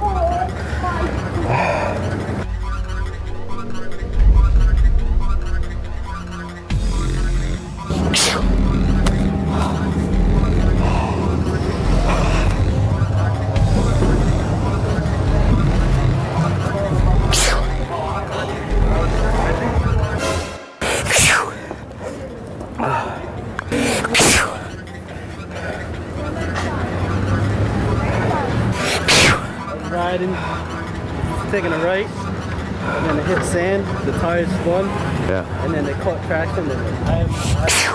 哦。Riding, taking a right, and then it hit sand, the tires spun, Yeah. and then they caught traction, and I, I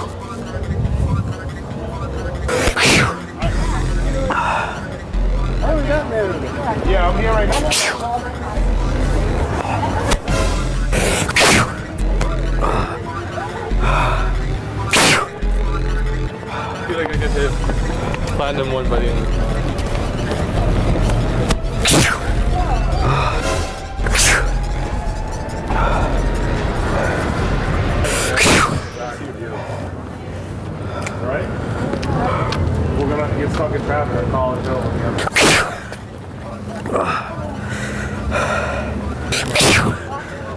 Oh, we got there. Yeah, I'm here right now. I feel like I get to platinum one by the end. We're gonna get stuck in traffic at College Hill.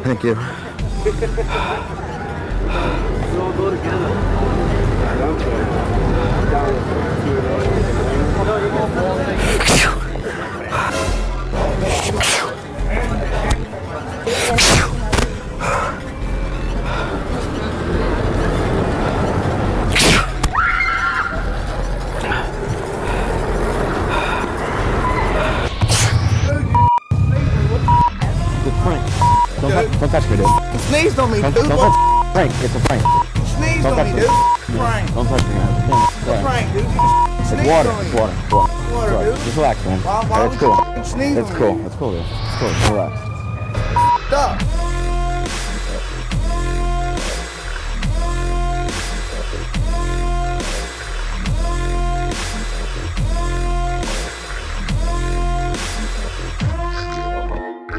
Thank you. We all go together. Prank. Don't, touch- don't touch me, dude. Sneezed on me, Don't, dude. don't touch prank. It's a prank. sneezed Don't on me, dude? Prank. Don't touch me, man. It's a prank. Dude. It's water. It's water. Water. Water, It's dude. Just relax, man. Why- why it's cool. sneeze It's on cool. It's cool, dude. It's cool. Relax.